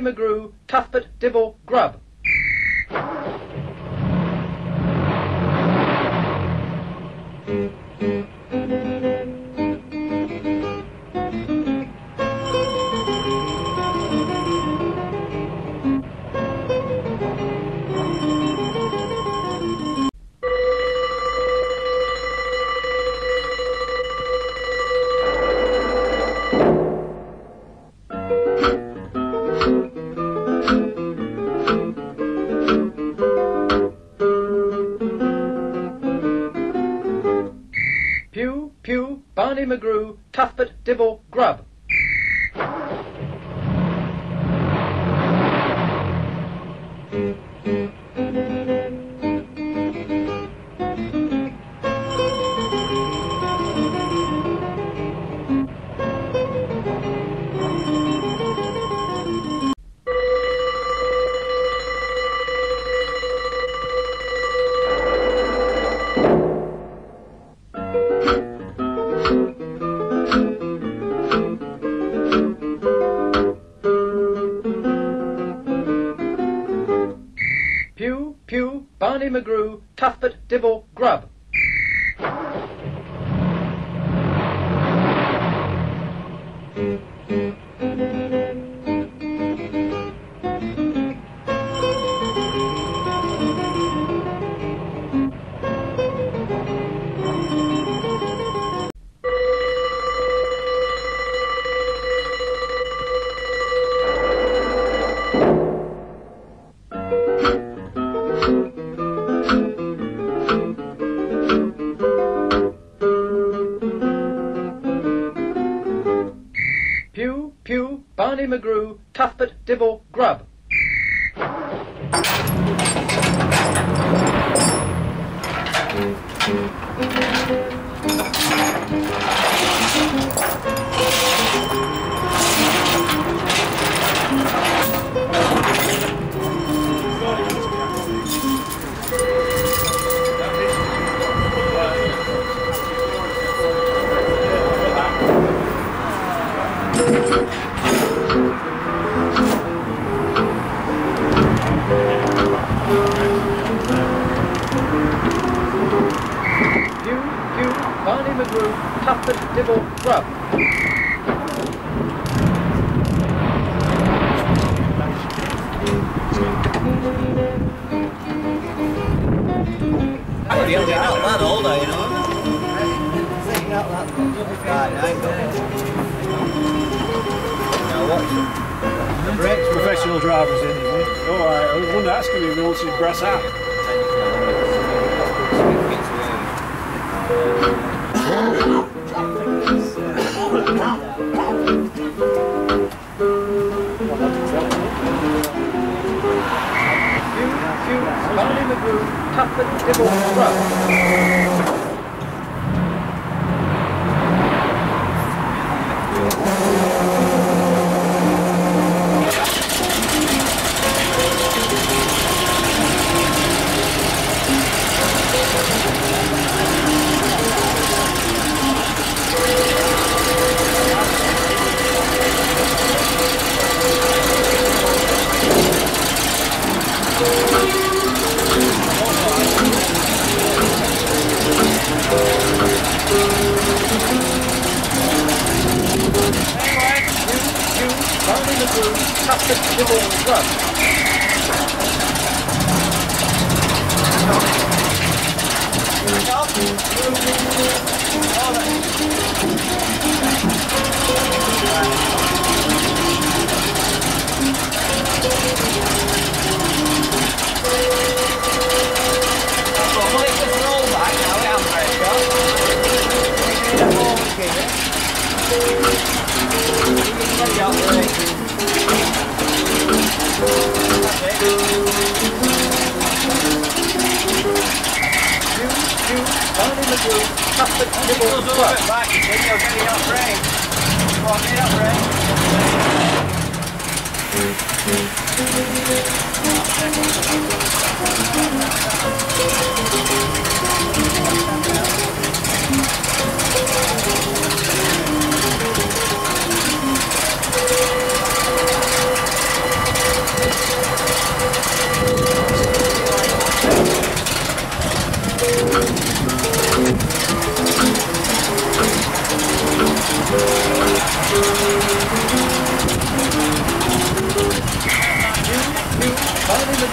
McGrew, Cuthbert Dibble, Grubb. McGrew, Cuthbert Dibble, Grubb. Barney McGrew, Cuthbert Dibble, Grubb. Pugh, Barney McGrew, Cuthbert Dibble, Grubb. Cuthbert Dibble, Grubb. Oh, you're not that old, are you know? The Professional drivers in, it? Oh, I, wondering that's going to be once his brass out. Pugh, McGrew, Cuthbert Dibble, Grubb. Pugh, Barney McGrew, Cuthbert Dibble, Grubb. Pugh, Pugh, Barney McGrew, Cuthbert Dibble, Grubb. Back, then you're getting up range. Come on, get up. You,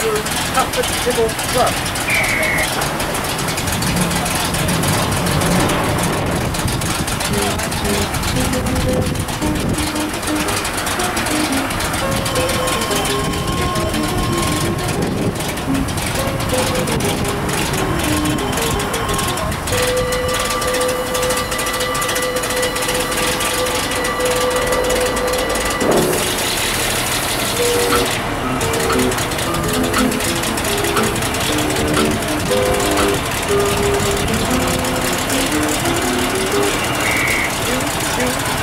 Barney McGrew, Tufford You,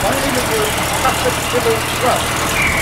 Barney McGrew, Tufford Civil Club.